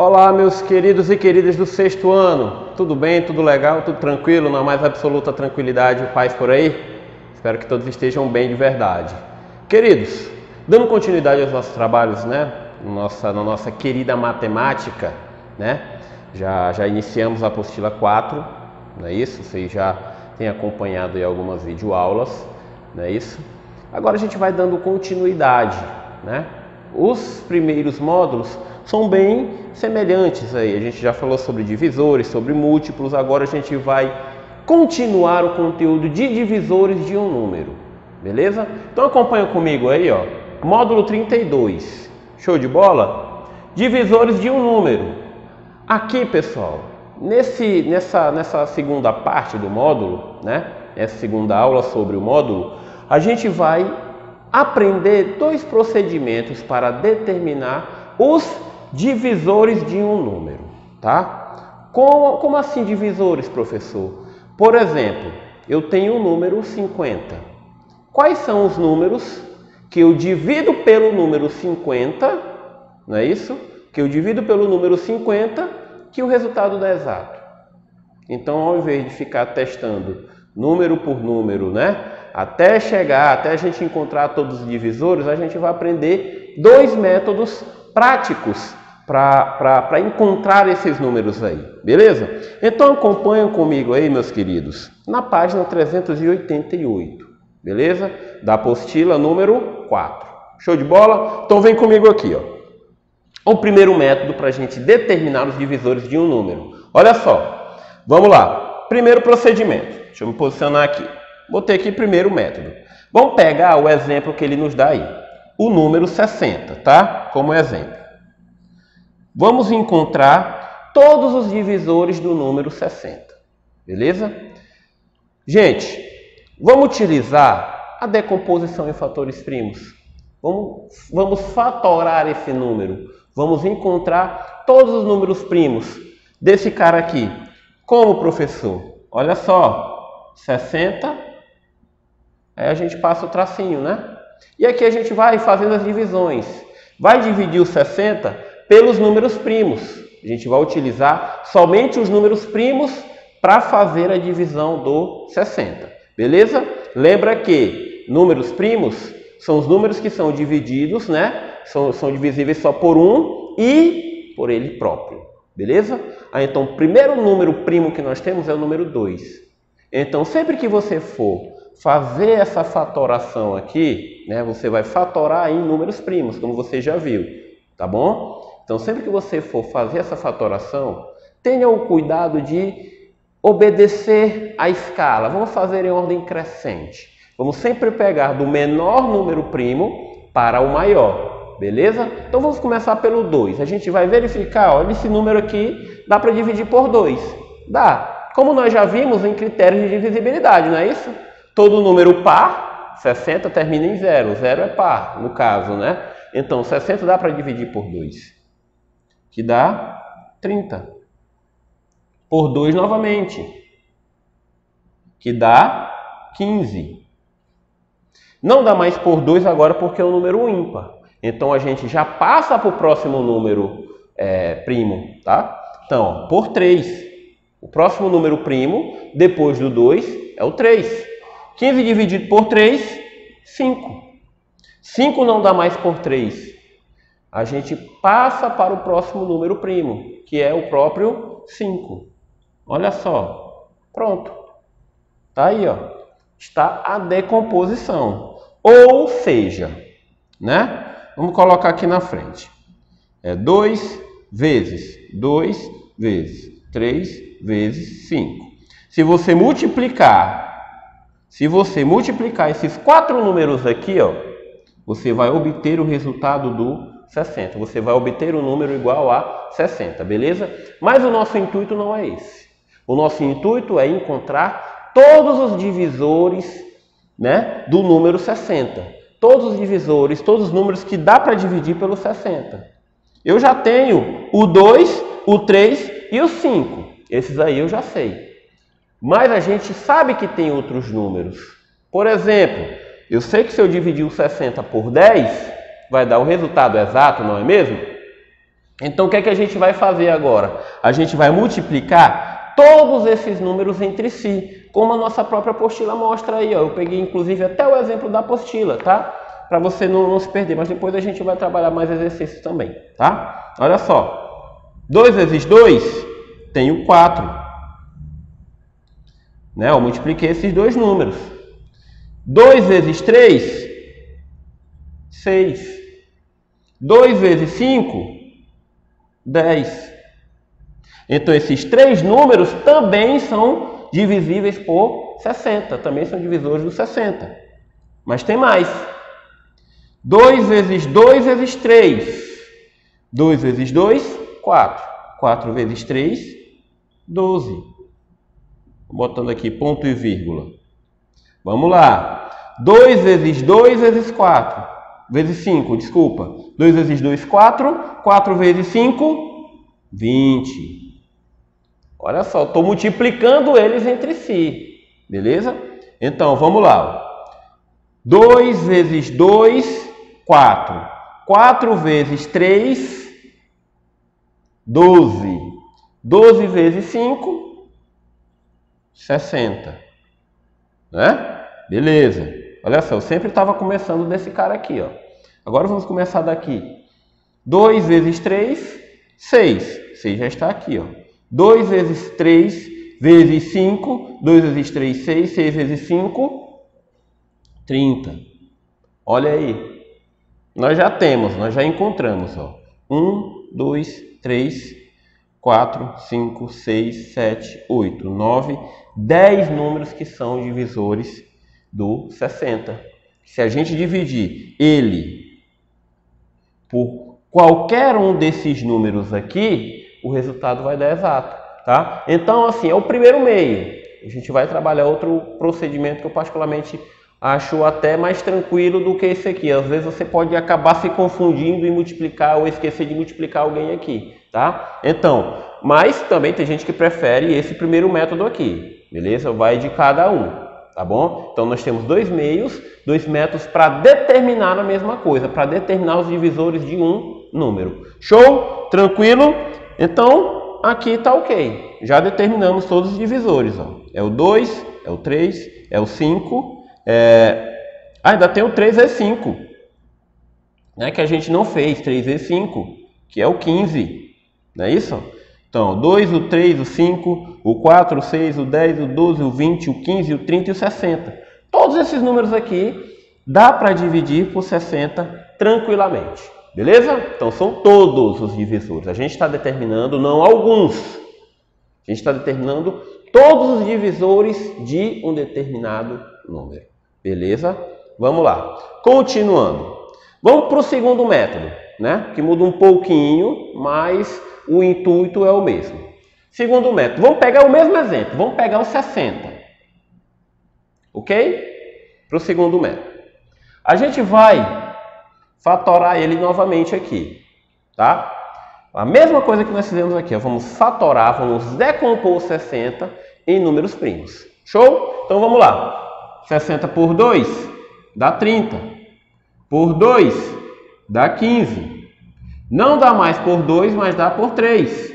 Olá, meus queridos e queridas do sexto ano. Tudo bem? Tudo legal? Tudo tranquilo? Na mais absoluta tranquilidade e paz por aí? Espero que todos estejam bem de verdade. Queridos, dando continuidade aos nossos trabalhos, né? Nossa, na nossa querida matemática, né? Já, já iniciamos a apostila 4, não é isso? Vocês já têm acompanhado aí algumas videoaulas, não é isso? Agora a gente vai dando continuidade, né? Os primeiros módulos são bem semelhantes aí. A gente já falou sobre divisores, sobre múltiplos, agora a gente vai continuar o conteúdo de divisores de um número. Beleza? Então acompanha comigo aí, ó. Módulo 32. Show de bola? Divisores de um número. Aqui, pessoal, nesse, nessa, nessa segunda parte do módulo, né? Essa segunda aula sobre o módulo, a gente vai aprender dois procedimentos para determinar os divisores de um número, tá? Como, como assim divisores, professor? Por exemplo, eu tenho o número 50. Quais são os números que eu divido pelo número 50, não é isso? Que eu divido pelo número 50, que o resultado dá exato. Então, ao invés de ficar testando número por número, né? Até chegar, até a gente encontrar todos os divisores, a gente vai aprender dois métodos práticos para encontrar esses números aí, beleza? Então acompanham comigo aí, meus queridos, na página 388, beleza? Da apostila número 4. Show de bola? Então vem comigo aqui, ó. O primeiro método para a gente determinar os divisores de um número. Olha só, vamos lá. Primeiro procedimento. Deixa eu me posicionar aqui. Botei aqui primeiro método. Vamos pegar o exemplo que ele nos dá aí. O número 60, tá? Como exemplo. Vamos encontrar todos os divisores do número 60. Beleza? Gente, vamos utilizar a decomposição em fatores primos. Vamos, vamos fatorar esse número. Vamos encontrar todos os números primos desse cara aqui. Como, professor? Olha só, 60. Aí a gente passa o tracinho, né? E aqui a gente vai fazendo as divisões. Vai dividir o 60 pelos números primos. A gente vai utilizar somente os números primos para fazer a divisão do 60. Beleza? Lembra que números primos são os números que são divididos, né? São, são divisíveis só por um e por ele próprio. Beleza? Ah, então, o primeiro número primo que nós temos é o número 2. Então, sempre que você for fazer essa fatoração aqui, né, você vai fatorar em números primos, como você já viu, tá bom? Então, sempre que você for fazer essa fatoração, tenha o cuidado de obedecer a escala. Vamos fazer em ordem crescente. Vamos sempre pegar do menor número primo para o maior, beleza? Então vamos começar pelo 2. A gente vai verificar, olha esse número aqui, dá para dividir por 2. Dá. Como nós já vimos em critérios de divisibilidade, não é isso? Todo número par, 60 termina em zero. Zero é par, no caso, né? Então 60 dá para dividir por 2 que dá 30. Por 2 novamente, que dá 15. Não dá mais por 2 agora porque é um número ímpar. Então a gente já passa para o próximo número é, primo, tá? Então, por 3. O próximo número primo, depois do 2, é o 3. 15 dividido por 3, 5. 5 não dá mais por 3 a gente passa para o próximo número primo, que é o próprio 5. Olha só. Pronto. Tá aí, ó. Está a decomposição. Ou seja, né? Vamos colocar aqui na frente. É 2 vezes 2 vezes 3 vezes 5. Se você multiplicar, se você multiplicar esses quatro números aqui, ó, você vai obter o resultado do 60. Você vai obter um número igual a 60, beleza? Mas o nosso intuito não é esse. O nosso intuito é encontrar todos os divisores né, do número 60. Todos os divisores, todos os números que dá para dividir pelo 60. Eu já tenho o 2, o 3 e o 5. Esses aí eu já sei. Mas a gente sabe que tem outros números. Por exemplo, eu sei que se eu dividir o 60 por 10, vai dar o resultado exato, não é mesmo? Então o que é que a gente vai fazer agora? A gente vai multiplicar todos esses números entre si, como a nossa própria apostila mostra aí. Ó. Eu peguei inclusive até o exemplo da apostila, tá? Para você não, não, se perder, mas depois a gente vai trabalhar mais exercícios também, tá? Olha só, 2 vezes 2 tem o 4. Né? Eu multipliquei esses dois números. 2 vezes 3, 6. 2 vezes 5, 10. Então, esses três números também são divisíveis por 60, também são divisores do 60. Mas tem mais. 2 vezes 2 vezes 3. 2 vezes 2, 4. 4 vezes 3, 12. Botando aqui ponto e vírgula. Vamos lá. 2 vezes 2 vezes 4 vezes 5, desculpa. 2 vezes 2, 4. 4 vezes 5, 20. Olha só, estou multiplicando eles entre si. Beleza? Então, vamos lá. 2 vezes 2, 4. 4 vezes 3, 12. 12 vezes 5, 60. Né? Beleza. Olha só, eu sempre estava começando desse cara aqui, ó. Agora vamos começar daqui. 2 vezes 3, 6. 6 já está aqui, ó. 2 vezes 3 vezes 5. 2 vezes 3, 6. 6 vezes 5, 30. Olha aí. Nós já temos, nós já encontramos, ó. 1, 2, 3, 4, 5, 6, 7, 8, 9, 10 números que são divisores do 60. Se a gente dividir ele por qualquer um desses números aqui, o resultado vai dar exato, tá? Então, assim, é o primeiro meio. A gente vai trabalhar outro procedimento que eu particularmente acho até mais tranquilo do que esse aqui. Às vezes você pode acabar se confundindo e multiplicar ou esquecer de multiplicar alguém aqui, tá? Então, mas também tem gente que prefere esse primeiro método aqui, beleza? Vai de cada um tá bom? Então nós temos dois meios, dois métodos para determinar a mesma coisa, para determinar os divisores de um número. Show? Tranquilo? Então aqui está ok. Já determinamos todos os divisores. Ó. É o 2, é o 3, é o 5. É... Ah, ainda tem o 3 vezes 5, né, que a gente não fez. 3 vezes 5, que é o 15. Não é isso? Então, o 2, o 3, o 5, o 4, o 6, o 10, o 12, o 20, o 15, o 30 e o 60. Todos esses números aqui dá para dividir por 60 tranquilamente. Beleza? Então são todos os divisores. A gente está determinando não alguns. A gente está determinando todos os divisores de um determinado número. Beleza? Vamos lá. Continuando. Vamos para o segundo método, né? Que muda um pouquinho, mas o intuito é o mesmo. Segundo método, vamos pegar o mesmo exemplo, vamos pegar o 60. Ok? Para o segundo método. A gente vai fatorar ele novamente aqui, tá? A mesma coisa que nós fizemos aqui, ó, vamos fatorar, vamos decompor o 60 em números primos. Show? Então vamos lá. 60 por 2 dá 30. Por 2 dá 15. Não dá mais por 2, mas dá por 3,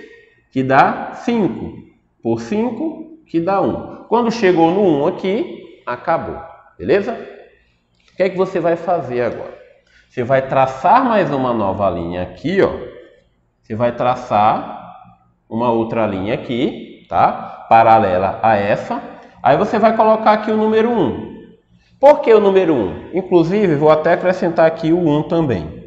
que dá 5. Por 5, que dá 1. Quando chegou no 1 aqui, acabou. Beleza? O que é que você vai fazer agora? Você vai traçar mais uma nova linha aqui, ó. Você vai traçar uma outra linha aqui, tá? Paralela a essa. Aí você vai colocar aqui o número 1. Por que o número 1? Inclusive, vou até acrescentar aqui o 1 também.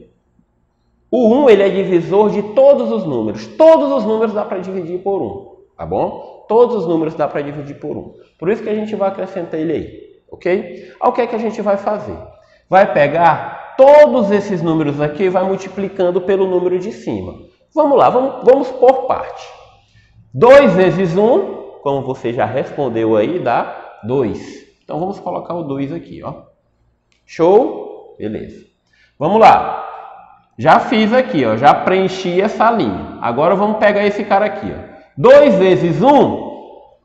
O 1 ele é divisor de todos os números. Todos os números dá para dividir por 1, tá bom? Todos os números dá para dividir por 1. Por isso que a gente vai acrescentar ele aí, ok? o que é que a gente vai fazer? Vai pegar todos esses números aqui e vai multiplicando pelo número de cima. Vamos lá, vamos, vamos por parte. 2 vezes 1, como você já respondeu aí, dá 2. Então vamos colocar o 2 aqui, ó. Show? Beleza. Vamos lá. Já fiz aqui, ó, já preenchi essa linha. Agora vamos pegar esse cara aqui. 2 vezes 1 um,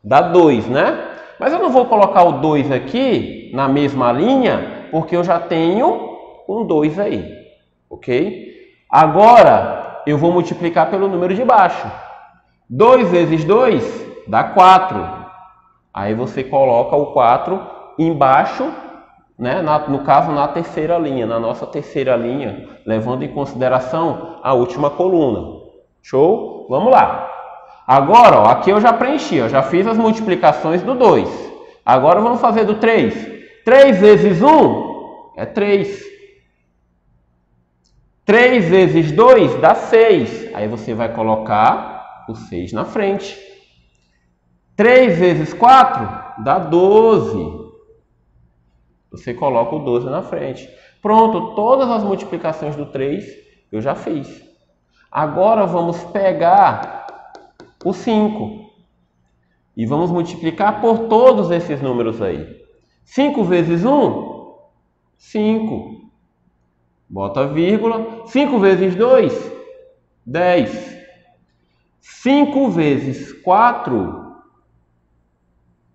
dá 2, né? Mas eu não vou colocar o 2 aqui na mesma linha, porque eu já tenho um 2 aí. Ok? Agora, eu vou multiplicar pelo número de baixo. 2 vezes 2 dá 4. Aí você coloca o 4 embaixo, né? Na, no caso na terceira linha, na nossa terceira linha, levando em consideração a última coluna. Show? Vamos lá. Agora, ó, aqui eu já preenchi, ó, já fiz as multiplicações do 2. Agora vamos fazer do 3. 3 vezes 1 é 3. 3 vezes 2 dá 6. Aí você vai colocar o 6 na frente. 3 vezes 4 dá 12. Você coloca o 12 na frente. Pronto, todas as multiplicações do 3 eu já fiz. Agora vamos pegar o 5 e vamos multiplicar por todos esses números aí. 5 vezes 1, 5. Bota vírgula. 5 vezes 2, 10. 5 vezes 4,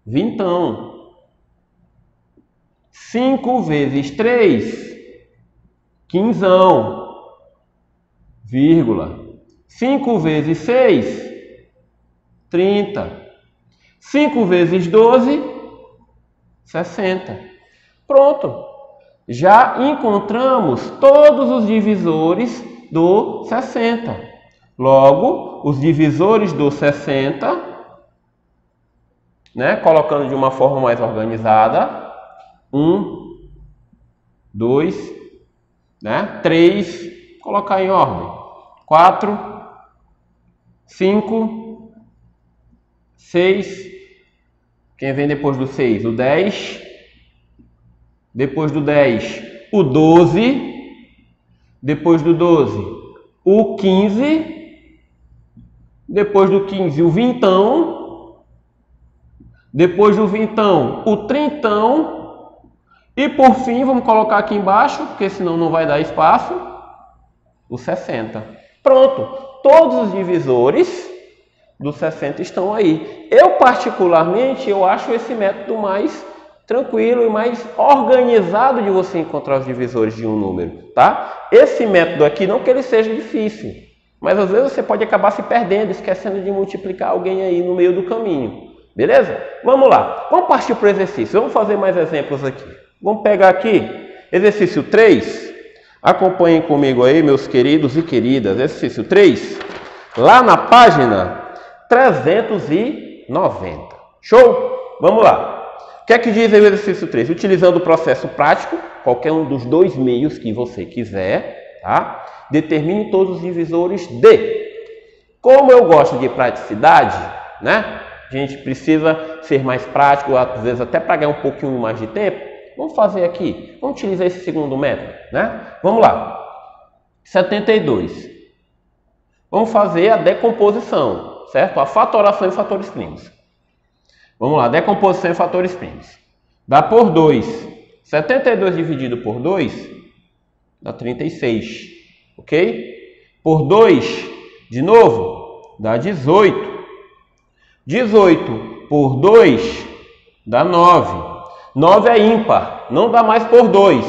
vintão. 5 vezes 3, quinzão vírgula. 5 vezes 6, 30. 5 vezes 12, 60. Pronto. Já encontramos todos os divisores do 60. Logo, os divisores do 60, né, colocando de uma forma mais organizada, 1, 2, né, 3, colocar em ordem. 4, 5, 6. Quem vem depois do 6? O 10. Depois do 10, o 12. Depois do 12, o 15. Depois do 15, o vintão. Depois do vintão, o trintão. E por fim, vamos colocar aqui embaixo, porque senão não vai dar espaço, o 60. Pronto, todos os divisores do 60 estão aí. Eu particularmente, eu acho esse método mais tranquilo e mais organizado de você encontrar os divisores de um número, tá? Esse método aqui não que ele seja difícil, mas às vezes você pode acabar se perdendo, esquecendo de multiplicar alguém aí no meio do caminho. Beleza? Vamos lá. Vamos partir para o exercício. Vamos fazer mais exemplos aqui. Vamos pegar aqui exercício 3. Acompanhem comigo aí, meus queridos e queridas, exercício 3, lá na página 390. Show? Vamos lá. O que é que diz o exercício 3? Utilizando o processo prático, qualquer um dos dois meios que você quiser, tá? Determine todos os divisores de. Como eu gosto de praticidade, né? A gente precisa ser mais prático, às vezes até para ganhar um pouquinho mais de tempo. Vamos fazer aqui. Vamos utilizar esse segundo método, né? Vamos lá. 72. Vamos fazer a decomposição, certo? A fatoração em fatores primos. Vamos lá, decomposição em fatores primos. Dá por 2. 72 dividido por 2 dá 36, ok? Por 2, de novo, dá 18. 18 por 2 dá 9. 9 é ímpar, não dá mais por 2,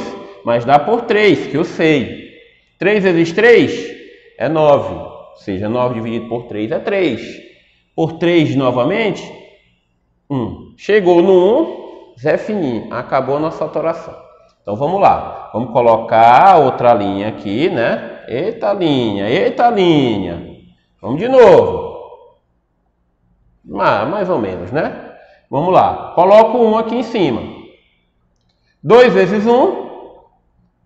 mas dá por 3, que eu sei. 3 vezes 3 é 9, ou seja, 9 dividido por 3 é 3. Por 3 novamente, 1. Chegou no 1, Zé fininho, acabou a nossa fatoração. Então vamos lá, vamos colocar outra linha aqui, né? Eita linha, eita linha. Vamos de novo. Mais ou menos, né? Vamos lá, coloco um aqui em cima. 2 vezes 1,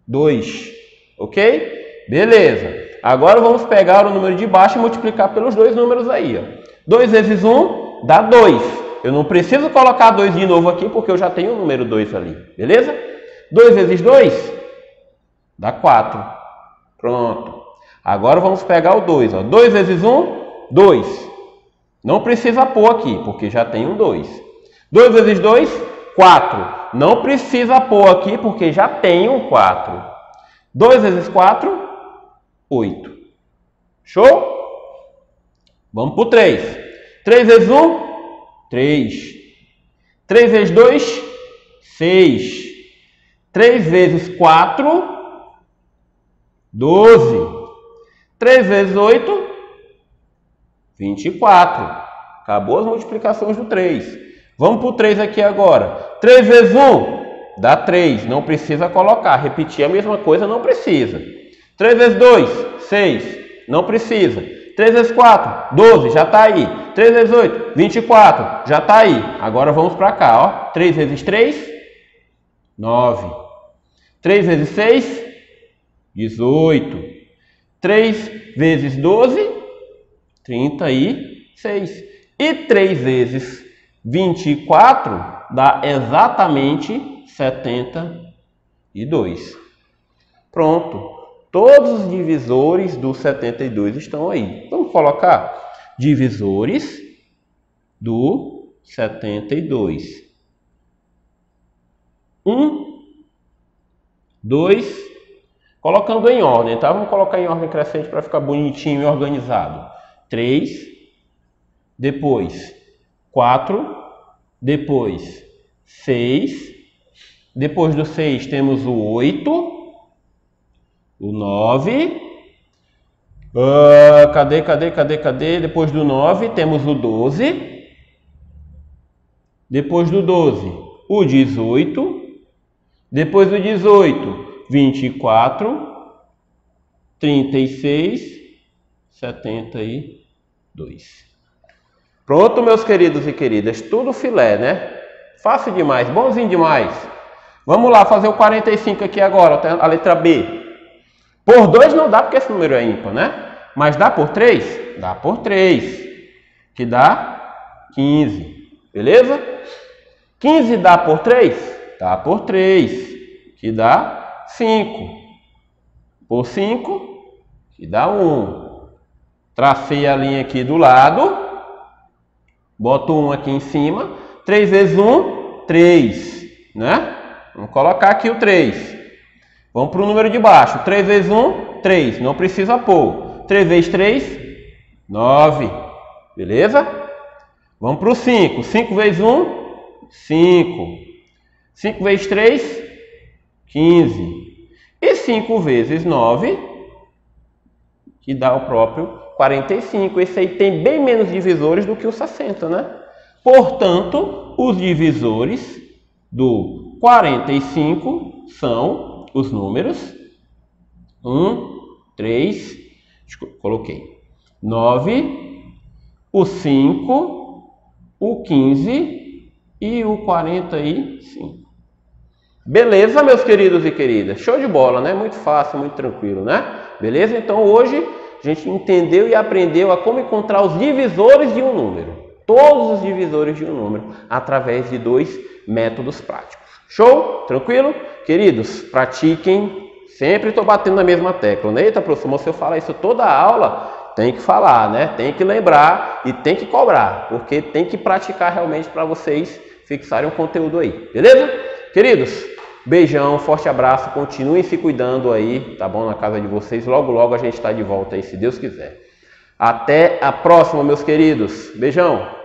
2. Ok? Beleza. Agora vamos pegar o número de baixo e multiplicar pelos dois números aí. 2 vezes 1 dá 2. Eu não preciso colocar 2 de novo aqui porque eu já tenho o número 2 ali. Beleza? 2 vezes 2 dá 4. Pronto. Agora vamos pegar o 2. 2 vezes 1, 2. Não precisa pôr aqui porque já tem um 2. 2 vezes 2, 4. Não precisa pôr aqui porque já tem um 4. 2 vezes 4, 8. Show? Vamos para o 3. 3 vezes 1, 3. 3 vezes 2, 6. 3 vezes 4, 12. 3 vezes 8, 24. Acabou as multiplicações do 3. Vamos para o 3 aqui agora. 3 vezes 1 dá 3. Não precisa colocar. Repetir a mesma coisa, não precisa. 3 vezes 2, 6. Não precisa. 3 vezes 4, 12, já está aí. 3 vezes 8, 24, já está aí. Agora vamos para cá, ó. 3 vezes 3, 9. 3 vezes 6, 18. 3 vezes 12, 36. E 3 vezes 24 dá exatamente 72. Pronto. Todos os divisores do 72 estão aí. Vamos colocar divisores do 72. 1, 2, colocando em ordem, tá? Vamos colocar em ordem crescente para ficar bonitinho e organizado. 3, depois 4, depois 6, depois do 6 temos o 8, o 9. Uh, ah, cadê, cadê, cadê, cadê? Depois do 9 temos o 12. Depois do 12, o 18. Depois do 18, 24, 36, 72. Pronto, meus queridos e queridas, tudo filé, né? Fácil demais, bonzinho demais. Vamos lá fazer o 45 aqui agora, a letra B. Por 2 não dá porque esse número é ímpar, né? Mas dá por 3? Dá por 3, que dá 15, beleza? 15 dá por 3? Dá por 3, que dá 5. Por 5, que dá 1. Tracei a linha aqui do lado, boto 1 aqui em cima. 3 vezes 1, 3, né? Vamos colocar aqui o 3. Vamos para o número de baixo. 3 vezes 1, 3. Não precisa pôr. 3 vezes 3, 9. Beleza? Vamos para o 5. 5 vezes 1, 5. 5 vezes 3, 15. E 5 vezes 9, que dá o próprio 45. Esse aí tem bem menos divisores do que o 60, né? Portanto, os divisores do 45 são os números. 1, 3, coloquei. 9, o 5, o 15 e o 45. Beleza, meus queridos e queridas? Show de bola, né? Muito fácil, muito tranquilo, né? Beleza? Então hoje a gente entendeu e aprendeu a como encontrar os divisores de um número. Todos os divisores de um número através de dois métodos práticos. Show? Tranquilo? Queridos, pratiquem. Sempre estou batendo na mesma tecla. Né? Eita, professor, se eu falar isso toda aula, tem que falar, né? Tem que lembrar e tem que cobrar, porque tem que praticar realmente para vocês fixarem o conteúdo aí. Beleza? Queridos, beijão, forte abraço, continuem se cuidando aí, tá bom? Na casa de vocês. Logo, logo a gente está de volta aí, se Deus quiser. Até a próxima, meus queridos. Beijão.